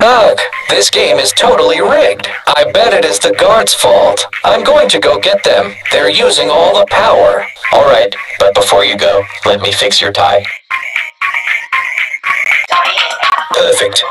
Ugh, this game is totally rigged. I bet it is the guards' fault. I'm going to go get them. They're using all the power. Alright, but before you go, let me fix your tie. Perfect.